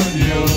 Voglio